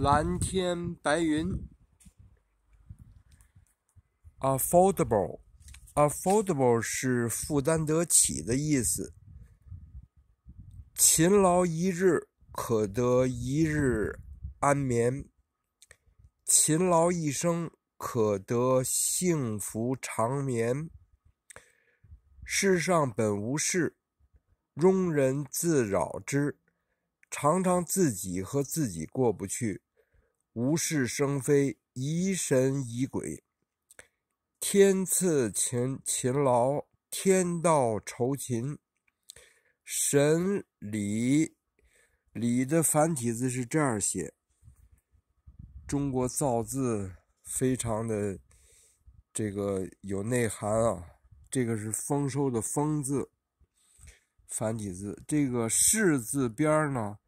蓝天白云。affordable，affordable 是负担得起的意思。勤劳一日，可得一日安眠；勤劳一生，可得幸福长眠。世上本无事，庸人自扰之。常常自己和自己过不去，无事生非，疑神疑鬼。天赐勤勤劳，天道酬勤。神礼礼的繁体字是这样写。中国造字非常的这个有内涵啊，这个是丰收的丰字。繁体字，这个“士”字边呢，